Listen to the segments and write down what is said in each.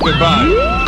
Goodbye.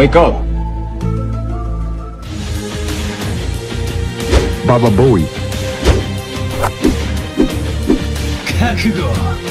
Wake up. Baba Booey. Stolen!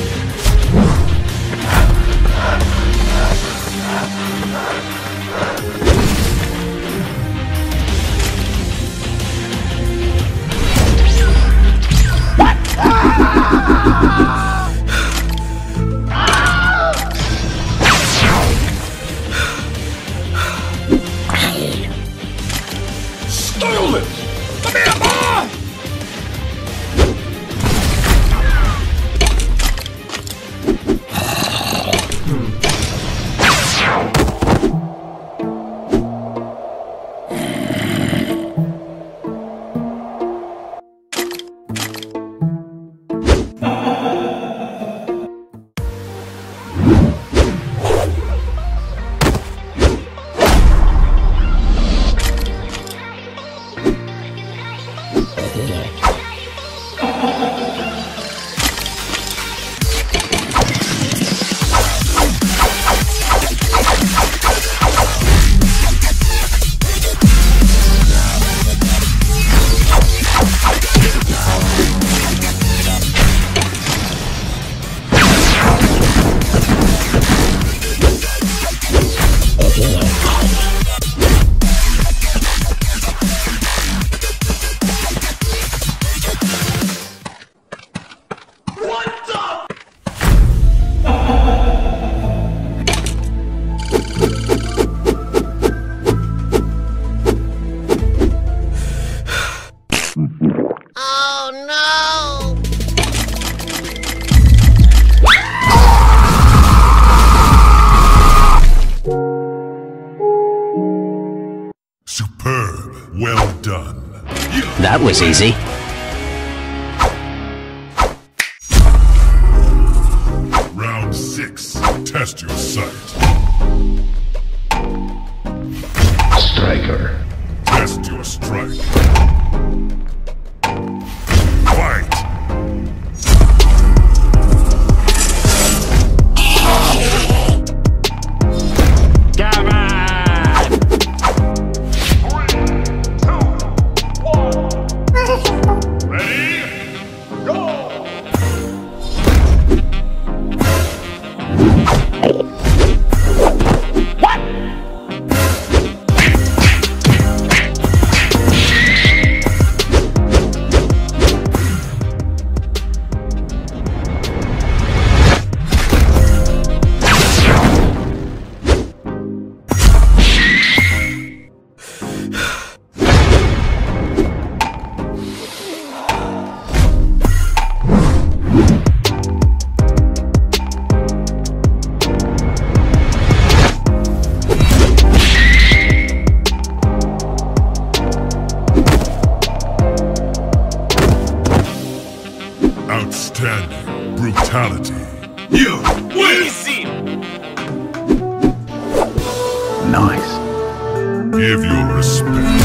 That was easy. Round six. Test your sight. Striker. Test your strike. Bye. Outstanding brutality. You win! Easy! Nice. Give your respect.